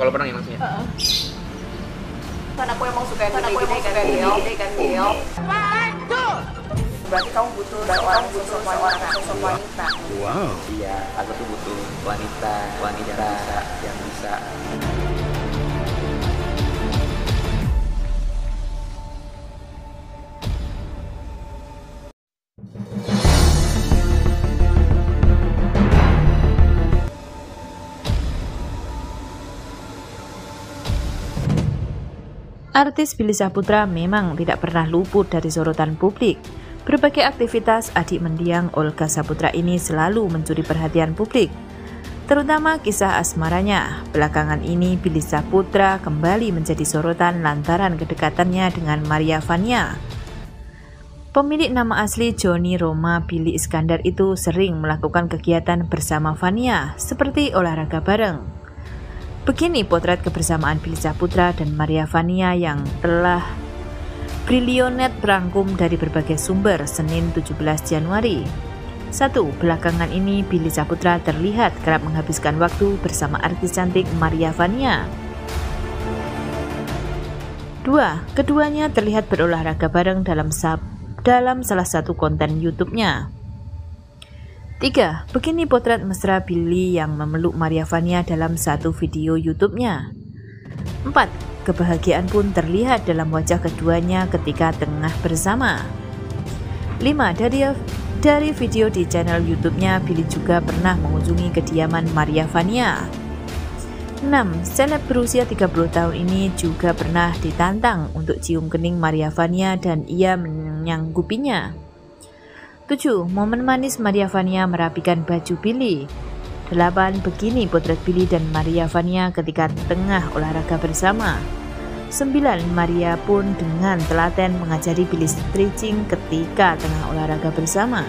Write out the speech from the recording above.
Kalau pernah ya. Kan aku emang suka yang gede-gede kan Geo Gede kan Berarti kamu butuh orang sosok wanita. Sosok wanita. Wow. Iya, aku tuh butuh wanita, wanita yang bisa Artis Billy Saputra memang tidak pernah luput dari sorotan publik. Berbagai aktivitas adik mendiang Olga Saputra ini selalu mencuri perhatian publik. Terutama kisah asmaranya. Belakangan ini Billy Saputra kembali menjadi sorotan lantaran kedekatannya dengan Maria Vania. Pemilik nama asli Joni Roma Billy Iskandar itu sering melakukan kegiatan bersama Vania, seperti olahraga bareng. Begini potret kebersamaan Billy Saputra dan Maria Vania yang telah Brilionet rangkum dari berbagai sumber Senin 17 Januari. 1. Belakangan ini Billy Saputra terlihat kerap menghabiskan waktu bersama artis cantik Maria Vania. 2. Keduanya terlihat berolahraga bareng dalam sab dalam salah satu konten YouTube-nya. 3. Begini potret mesra Billy yang memeluk Maria Vania dalam satu video YouTube-nya. 4. Kebahagiaan pun terlihat dalam wajah keduanya ketika tengah bersama. 5. Dari dari video di channel YouTube-nya, Billy juga pernah mengunjungi kediaman Maria Vania. 6. Seleb berusia 30 tahun ini juga pernah ditantang untuk cium kening Maria Vania dan ia menyanggupinya. 7. Momen manis Maria Vania merapikan baju Billy. 8. Begini potret Billy dan Maria Vania ketika tengah olahraga bersama. 9. Maria pun dengan telaten mengajari Billy stretching ketika tengah olahraga bersama.